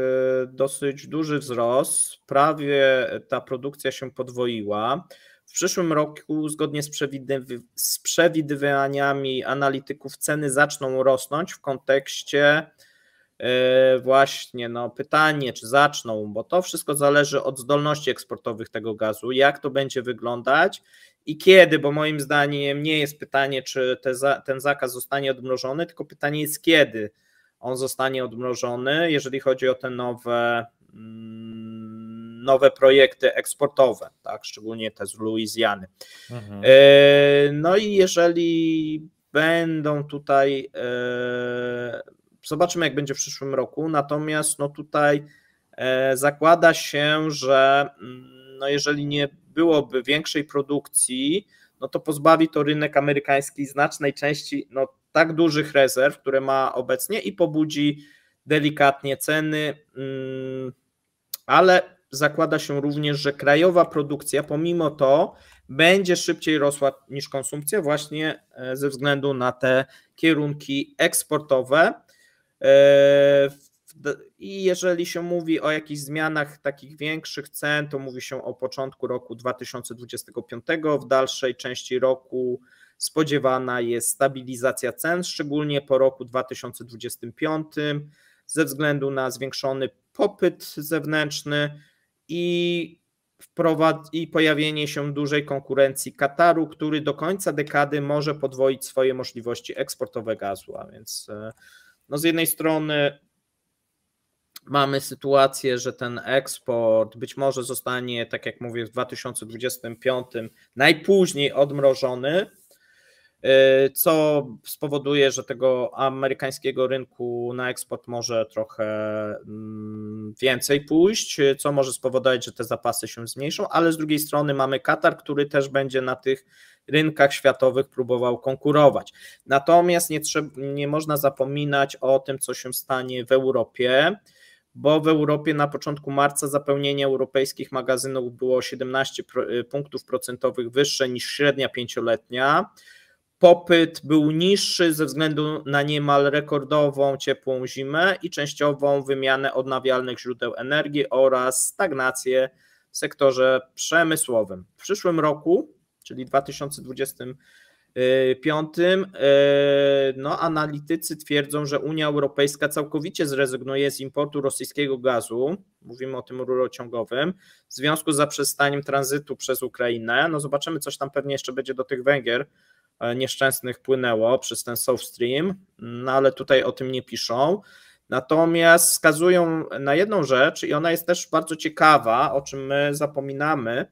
S2: y, dosyć duży wzrost, prawie ta produkcja się podwoiła. W przyszłym roku, zgodnie z, z przewidywaniami analityków, ceny zaczną rosnąć w kontekście właśnie no, pytanie, czy zaczną, bo to wszystko zależy od zdolności eksportowych tego gazu, jak to będzie wyglądać i kiedy, bo moim zdaniem nie jest pytanie, czy te, ten zakaz zostanie odmrożony, tylko pytanie jest kiedy on zostanie odmrożony, jeżeli chodzi o te nowe, mm, nowe projekty eksportowe, tak, szczególnie te z Luizjany. Mhm. E, no i jeżeli będą tutaj e, Zobaczymy, jak będzie w przyszłym roku. Natomiast no tutaj e, zakłada się, że mm, no jeżeli nie byłoby większej produkcji, no to pozbawi to rynek amerykański znacznej części no, tak dużych rezerw, które ma obecnie i pobudzi delikatnie ceny, mm, ale zakłada się również, że krajowa produkcja pomimo to będzie szybciej rosła niż konsumpcja właśnie e, ze względu na te kierunki eksportowe. E, I jeżeli się mówi o jakichś zmianach takich większych cen, to mówi się o początku roku 2025. W dalszej części roku spodziewana jest stabilizacja cen, szczególnie po roku 2025, ze względu na zwiększony popyt zewnętrzny i, wprowad- i pojawienie się dużej konkurencji Kataru, który do końca dekady może podwoić swoje możliwości eksportowe gazu, a więc e, no z jednej strony mamy sytuację, że ten eksport być może zostanie, tak jak mówię, w 2025 najpóźniej odmrożony, y, co spowoduje, że tego amerykańskiego rynku na eksport może trochę mm, więcej pójść, co może spowodować, że te zapasy się zmniejszą, ale z drugiej strony mamy Katar, który też będzie na tych rynkach światowych próbował konkurować. Natomiast nie, trzeba, nie można zapominać o tym, co się stanie w Europie, bo w Europie na początku marca zapełnienie europejskich magazynów było 17 y, punktów procentowych wyższe niż średnia pięcioletnia. Popyt był niższy ze względu na niemal rekordową ciepłą zimę i częściową wymianę odnawialnych źródeł energii oraz stagnację w sektorze przemysłowym. W przyszłym roku czyli 2025, e, no, analitycy twierdzą, że Unia Europejska całkowicie zrezygnuje z importu rosyjskiego gazu, mówimy o tym rurociągowym, w związku z zaprzestaniem tranzytu przez Ukrainę. No zobaczymy, coś tam pewnie jeszcze będzie do tych Węgier e, nieszczęsnych płynęło przez ten South Stream, no ale tutaj o tym nie piszą. Natomiast wskazują na jedną rzecz, i ona jest też bardzo ciekawa, o czym my zapominamy,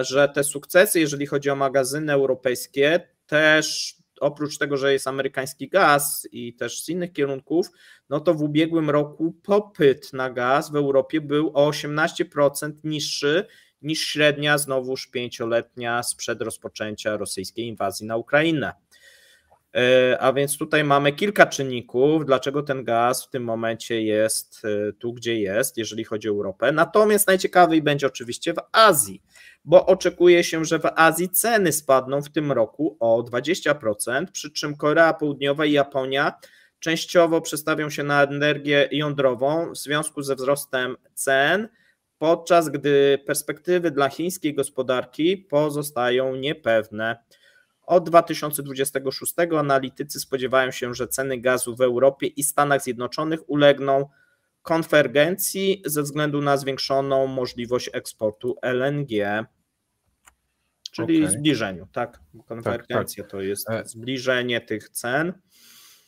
S2: że te sukcesy, jeżeli chodzi o magazyny europejskie, też oprócz tego, że jest amerykański gaz i też z innych kierunków, no to w ubiegłym roku popyt na gaz w Europie był o 18% niższy niż średnia znowuż pięcioletnia sprzed rozpoczęcia rosyjskiej inwazji na Ukrainę. E, a więc tutaj mamy kilka czynników, dlaczego ten gaz w tym momencie jest e, tu, gdzie jest, jeżeli chodzi o Europę. Natomiast najciekawiej będzie oczywiście w Azji, bo oczekuje się, że w Azji ceny spadną w tym roku o 20%, przy czym Korea Południowa i Japonia częściowo przestawią się na energię jądrową w związku ze wzrostem cen, podczas gdy perspektywy dla chińskiej gospodarki pozostają niepewne. Od 2026 analitycy spodziewają się, że ceny gazu w Europie i Stanach Zjednoczonych ulegną konwergencji ze względu na zwiększoną możliwość eksportu LNG, czyli okay. zbliżeniu, tak? Konwergencja tak, tak. to jest e- zbliżenie tych cen.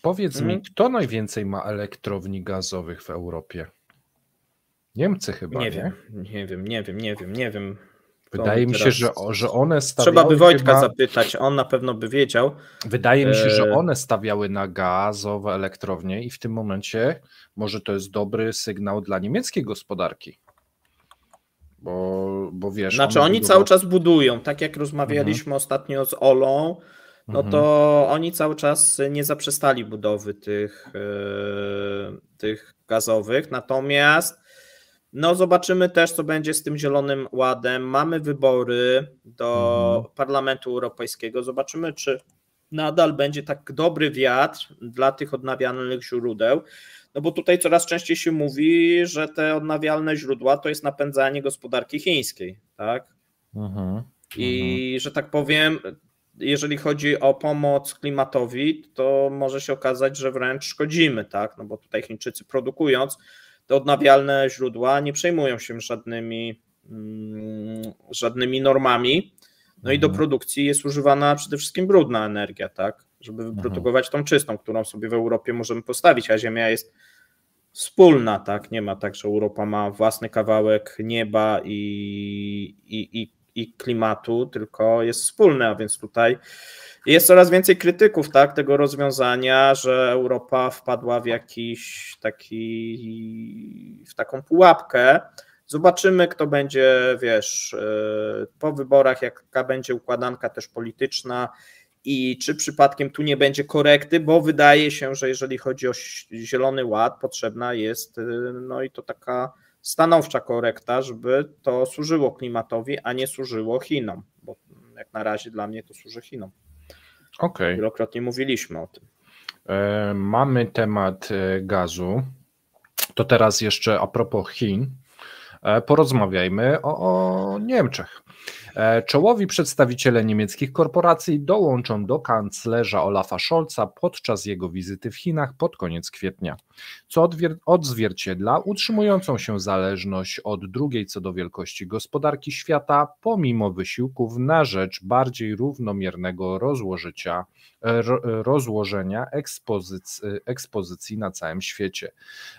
S1: Powiedz mi, mhm. kto najwięcej ma elektrowni gazowych w Europie? Niemcy chyba.
S2: Nie, nie wiem, nie wiem, nie wiem, nie wiem, nie wiem.
S1: Wydaje mi się, że, że one
S2: stawiały. Trzeba by Wojtka chyba... zapytać, on na pewno by wiedział.
S1: Wydaje mi się, że e, one stawiały na gazowe elektrownie i w tym momencie może to jest dobry sygnał dla niemieckiej gospodarki. Bo, bo wiesz.
S2: Znaczy, oni budowa... cały czas budują. Tak jak rozmawialiśmy mhm. ostatnio z Olą, no mhm. to oni cały czas nie zaprzestali budowy tych, yy, tych gazowych. Natomiast no zobaczymy też, co będzie z tym Zielonym Ładem. Mamy wybory do mhm. Parlamentu Europejskiego. Zobaczymy, czy nadal będzie tak dobry wiatr dla tych odnawialnych źródeł. No bo tutaj coraz częściej się mówi, że te odnawialne źródła to jest napędzanie gospodarki chińskiej, tak? Mhm. I mhm. że tak powiem, jeżeli chodzi o pomoc klimatowi, to może się okazać, że wręcz szkodzimy, tak? No bo tutaj Chińczycy produkując te odnawialne źródła nie przejmują się żadnymi, mm, żadnymi normami. No i do mhm. produkcji jest używana przede wszystkim brudna energia, tak? Żeby mhm. wyprodukować tą czystą, którą sobie w Europie możemy postawić, a Ziemia jest wspólna, tak? Nie ma tak, że Europa ma własny kawałek nieba i, i, i, i klimatu, tylko jest wspólny, a więc tutaj jest coraz więcej krytyków tak, tego rozwiązania, że Europa wpadła w jakiś taki, w taką pułapkę. Zobaczymy, kto będzie, wiesz, e, po wyborach, jaka będzie układanka też polityczna i czy przypadkiem tu nie będzie korekty, bo wydaje się, że jeżeli chodzi o Zielony Ład, potrzebna jest, e, no i to taka stanowcza korekta, żeby to służyło klimatowi, a nie służyło Chinom, bo jak na razie dla mnie to służy Chinom.
S1: Okay.
S2: Wielokrotnie mówiliśmy o tym.
S1: E, mamy temat e, gazu. To teraz jeszcze a propos Chin. E, porozmawiajmy o, o Niemczech. E, czołowi przedstawiciele niemieckich korporacji dołączą do kanclerza Olafa Scholza podczas jego wizyty w Chinach pod koniec kwietnia, co odzwierciedla utrzymującą się zależność od drugiej co do wielkości gospodarki świata, pomimo wysiłków na rzecz bardziej równomiernego rozłożycia, e, rozłożenia ekspozycji, ekspozycji na całym świecie.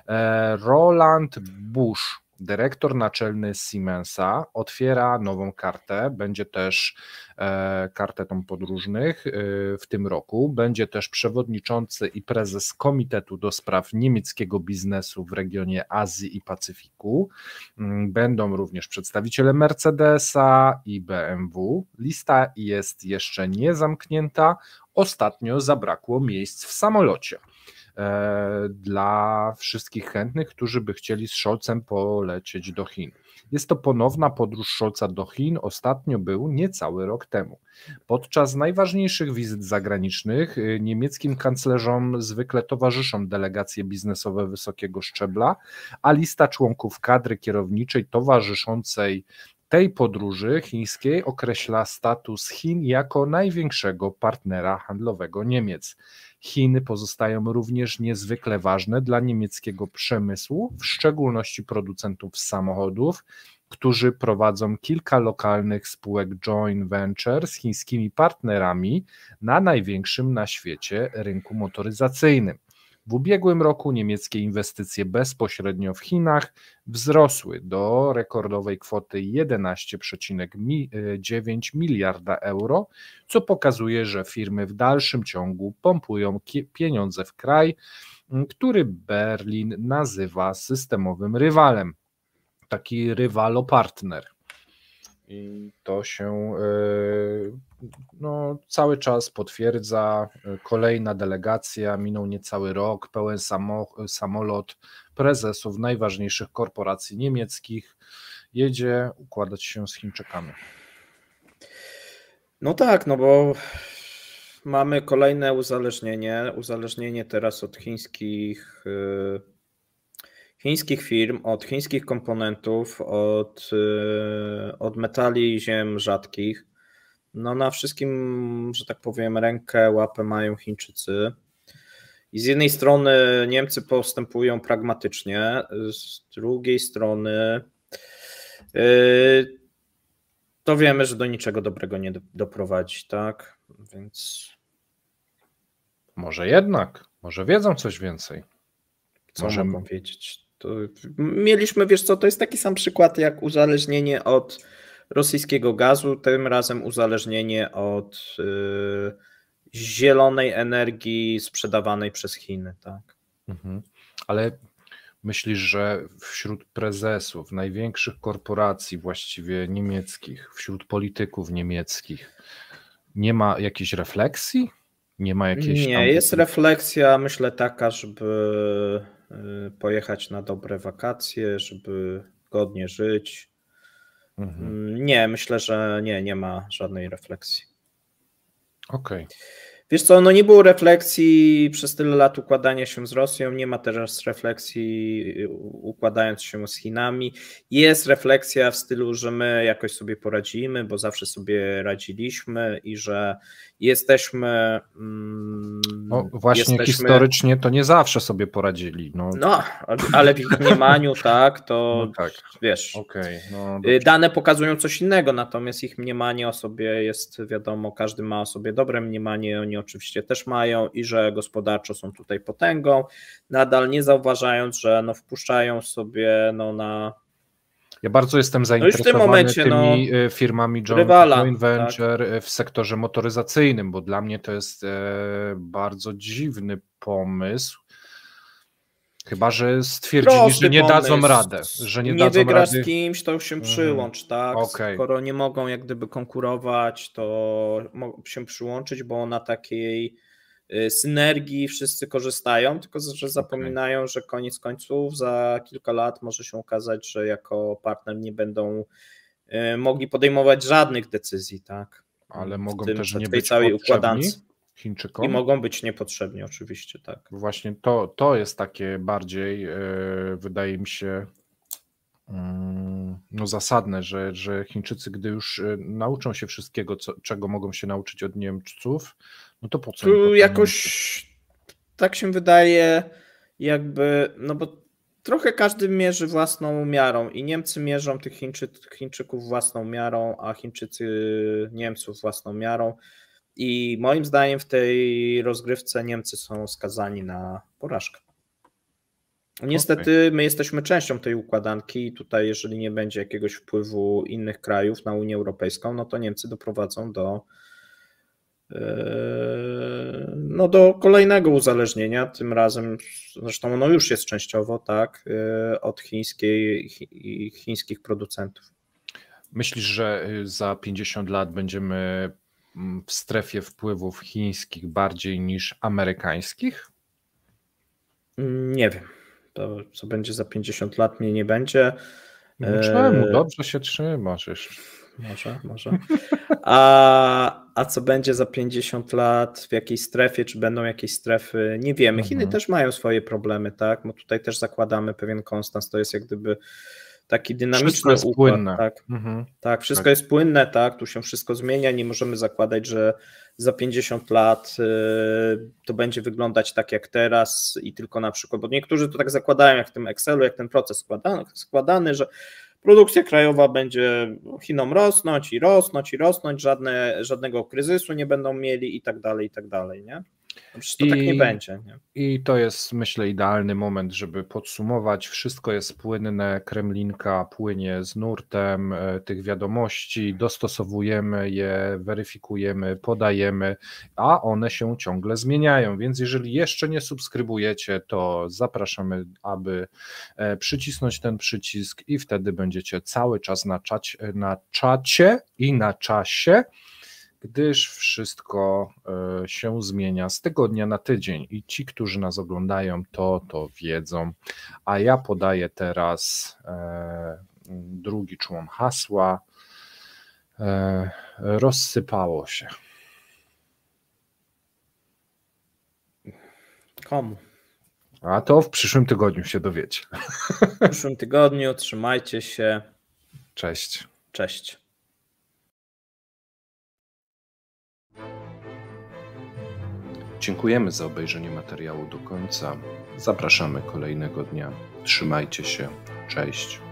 S1: E, Roland Busch dyrektor naczelny Siemensa otwiera nową kartę, będzie też e, kartę tą podróżnych e, w tym roku, będzie też przewodniczący i prezes Komitetu do Spraw Niemieckiego Biznesu w regionie Azji i Pacyfiku, mm, będą również przedstawiciele Mercedesa i BMW. Lista jest jeszcze nie zamknięta, ostatnio zabrakło miejsc w samolocie. E, dla wszystkich chętnych, którzy by chcieli z Scholzem polecieć do Chin. Jest to ponowna podróż Scholza do Chin. Ostatnio był niecały rok temu. Podczas najważniejszych wizyt zagranicznych y, niemieckim kanclerzom zwykle towarzyszą delegacje biznesowe wysokiego szczebla, a lista członków kadry kierowniczej towarzyszącej tej podróży chińskiej określa status Chin jako największego partnera handlowego Niemiec. Chiny pozostają również niezwykle ważne dla niemieckiego przemysłu, w szczególności producentów samochodów, którzy prowadzą kilka lokalnych spółek joint venture z chińskimi partnerami na największym na świecie rynku motoryzacyjnym. W ubiegłym roku niemieckie inwestycje bezpośrednio w Chinach wzrosły do rekordowej kwoty 11,9 miliarda euro, co pokazuje, że firmy w dalszym ciągu pompują pieniądze w kraj, który Berlin nazywa systemowym rywalem. Taki rywalo-partner. I to się e, no, cały czas potwierdza. Kolejna delegacja, minął niecały rok, pełen samolot prezesów najważniejszych korporacji niemieckich jedzie układać się z Chińczykami.
S2: No tak, no bo mamy kolejne uzależnienie. Uzależnienie teraz od chińskich y, chińskich firm, od chińskich komponentów, od, y, od metali ziem rzadkich. No na wszystkim, że tak powiem, rękę, łapę mają Chińczycy. I z jednej strony Niemcy postępują pragmatycznie, z drugiej strony y, to wiemy, że do niczego dobrego nie doprowadzi, tak? Więc.
S1: Może jednak, może wiedzą coś więcej.
S2: Co może mogą wiedzieć? To mieliśmy, wiesz co, to jest taki sam przykład jak uzależnienie od rosyjskiego gazu, tym razem uzależnienie od zielonej energii sprzedawanej przez Chiny. Tak.
S1: Mhm. Ale myślisz, że wśród prezesów największych korporacji, właściwie niemieckich, wśród polityków niemieckich, nie ma jakiejś refleksji? Nie ma jakiejś.
S2: Nie, jest refleksja, myślę, taka, żeby pojechać na dobre wakacje, żeby godnie żyć. Mhm. Mm, nie, myślę, że nie, nie ma żadnej refleksji.
S1: Okej. Okay.
S2: Wiesz co, no nie było refleksji przez tyle lat układania się z Rosją, nie ma teraz refleksji układając się z Chinami. Jest refleksja w stylu, że my jakoś sobie poradzimy, bo zawsze sobie radziliśmy i że jesteśmy.
S1: Mm, no właśnie, jesteśmy... historycznie to nie zawsze sobie poradzili. No,
S2: no ale w ich mniemaniu, *laughs* tak, to no tak. wiesz. Okay, no y, dane pokazują coś innego, natomiast ich mniemanie o sobie jest wiadomo, każdy ma o sobie dobre mniemanie, oni oczywiście też mają i że gospodarczo są tutaj potęgą, nadal nie zauważając, że no, wpuszczają sobie no, na
S1: ja bardzo jestem zainteresowany no momencie, tymi no, firmami joint, rywala, joint venture tak. w sektorze motoryzacyjnym, bo dla mnie to jest e, bardzo dziwny pomysł. Chyba, że stwierdzili, Prosty że nie pomysł. dadzą radę. Że nie,
S2: nie dadzą wygrasz rady. z kimś, to się mhm. przyłącz, tak? Okay. Skoro nie mogą jak gdyby konkurować, to się przyłączyć, bo na takiej Y, synergii wszyscy korzystają, tylko że zapominają, okay. że koniec końców za kilka lat może się okazać, że jako partner nie będą y, mogli podejmować żadnych decyzji, tak?
S1: Ale mogą tym, też nie tej być całej układance. Chińczykom.
S2: I mogą być niepotrzebni, oczywiście, tak.
S1: Właśnie to, to jest takie bardziej, yy, wydaje mi się, mm, no zasadne, że, że Chińczycy, gdy już nauczą się wszystkiego, co, czego mogą się nauczyć od Niemców, no to po co?
S2: Tu jakoś tak się wydaje, jakby, no bo trochę każdy mierzy własną miarą i Niemcy mierzą tych Chińczy, Chińczyków własną miarą, a Chińczycy Niemców własną miarą. I moim zdaniem w tej rozgrywce Niemcy są skazani na porażkę. Niestety okay. my jesteśmy częścią tej układanki i tutaj jeżeli nie będzie jakiegoś wpływu innych krajów na Unię Europejską, no to Niemcy doprowadzą do no do kolejnego uzależnienia, tym razem, zresztą ono już jest częściowo, tak, od chińskiej, chińskich producentów.
S1: Myślisz, że za 50 lat będziemy w strefie wpływów chińskich bardziej niż amerykańskich?
S2: Nie wiem. To, co będzie za 50 lat, mnie nie będzie.
S1: No czemu? Dobrze się trzymasz jeszcze.
S2: Może, może. A, a co będzie za 50 lat, w jakiej strefie, czy będą jakieś strefy, nie wiemy. Chiny mhm. też mają swoje problemy, tak? Bo tutaj też zakładamy pewien konstans, to jest jak gdyby taki dynamiczny wszystko
S1: jest układ, płynne.
S2: Tak, mhm. tak wszystko tak. jest płynne, tak, tu się wszystko zmienia, nie możemy zakładać, że za 50 lat y, to będzie wyglądać tak jak teraz i tylko na przykład, bo niektórzy to tak zakładają jak w tym Excelu, jak ten proces składany, składany że produkcja krajowa będzie Chinom rosnąć i rosnąć i rosnąć, żadne, żadnego kryzysu nie będą mieli i tak dalej, i tak dalej, nie? Przecież to I, tak nie będzie. Nie?
S1: I to jest, myślę, idealny moment, żeby podsumować. Wszystko jest płynne, Kremlinka płynie z nurtem e, tych wiadomości, dostosowujemy je, weryfikujemy, podajemy, a one się ciągle zmieniają. Więc jeżeli jeszcze nie subskrybujecie, to zapraszamy, aby e, przycisnąć ten przycisk i wtedy będziecie cały czas na, czacie, na czacie i na czasie gdyż wszystko e, się zmienia z tygodnia na tydzień i ci, którzy nas oglądają, to to wiedzą. A ja podaję teraz e, drugi człon hasła. E, rozsypało się.
S2: Komu?
S1: A to w przyszłym tygodniu się dowiecie.
S2: W przyszłym tygodniu trzymajcie się.
S1: Cześć.
S2: Cześć.
S1: Dziękujemy za obejrzenie materiału do końca. Zapraszamy kolejnego dnia. Trzymajcie się. Cześć.